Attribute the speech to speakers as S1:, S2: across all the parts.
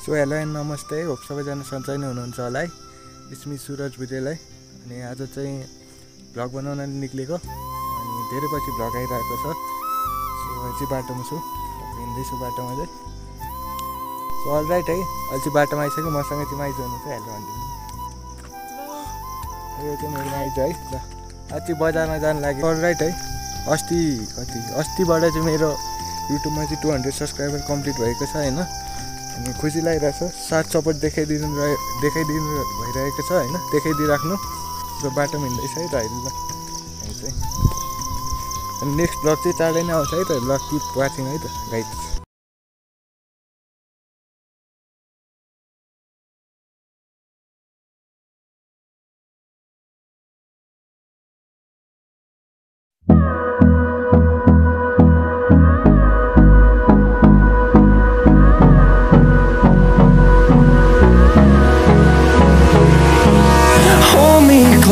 S1: So hello and नमस्ते hope सबैजना सन्चै नै हुनुहुन्छ होला है। इस्मी सुरज भुजेल है अनि आज चाहिँ भ्लग बनाउन निक्लेको अनि धेरै पछि भ्लग आइरहेको छ। सो चाहिँ बाटोमा छु हिँड्दैछु बाटोमा चाहिँ। सो अल राइट है चाहिँ बाटोमा आइसक्यो मसँग चाहिँ माइज हुनु चाहिँ हेलो भनिदिनु यो चाहिँ मेरो माइज है ल। आज बजारमा जानु लाग्यो। अल राइट है अस्ति कति अस्तिबाट चाहिँ मेरो युट्युबमा चाहिँ टु हन्ड्रेड सब्सक्राइबर कम्प्लिट भएको छ होइन? खुसी लागिरहेको छ। साथ सपोर्ट देखाइदिनु देखाइदिनु भइरहेको छ होइन? देखाइदिइराख्नु। र बाटोमा हिँड्दैछ है त अहिले ल चाहिँ। अनि नेक्स्ट ब्लग चाहिँ चाँडै नै आउँछ है त। किप वाचिङ है त guide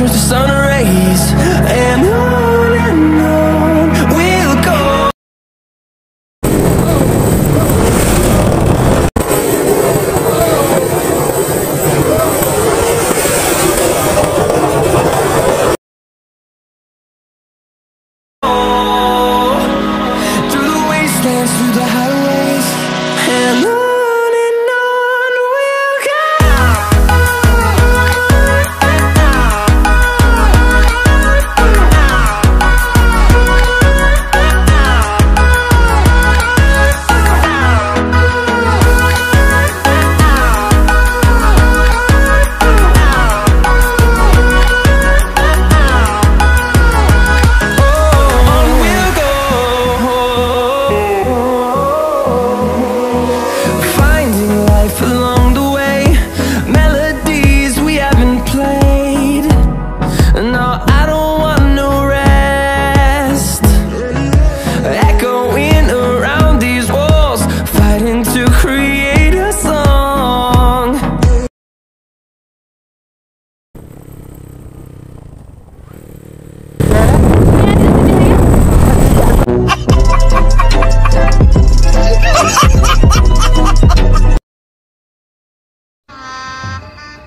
S2: turns to sun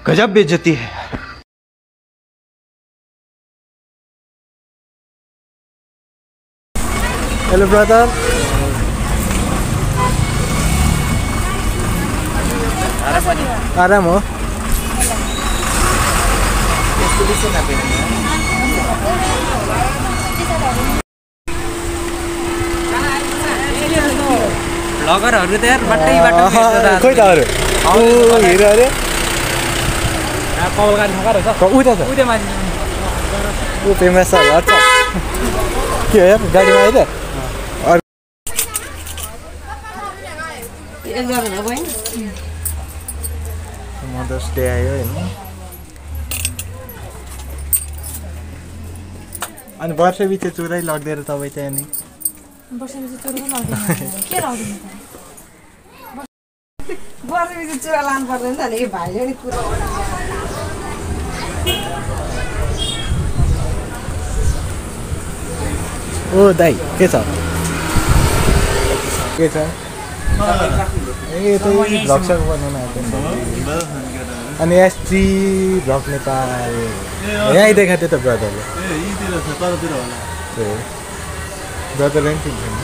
S3: गजब बेइज्जती है।
S1: हेलो ब्रदर आराम हो।
S3: भ्लगरहरू त यार बाटै बाटो
S1: खोइ त अरू ऊ हिरो अरे
S3: कपाल गाडी ठोका रहेछ
S1: क- उता छ
S3: उहिले माथि
S1: ऊ फेमस छ हट छ के हो यार गाडीमा आइदियो मदर्स डे आयो होइन अनि वर्ष पछि चुरै लगिदिएर तपाईँ चाहिँ अनि
S4: वर्षपछि चुरा लानु पर्दैन त नि भाइले नि कुरा
S1: ओ दाइ के छ के छ ए त्यही भ्लग सग बनाउन आएको। अनि एसटी भ्लग नेपाल यहीँ देखाएको थियो त ब्रदरले ब्रदरले पनि चिन्छ नि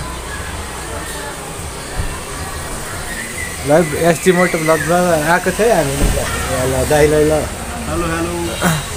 S1: ल एसटी मोटो भ्लग आएको थियो है हामी ल दाइलाई ल
S5: हेलो हेलो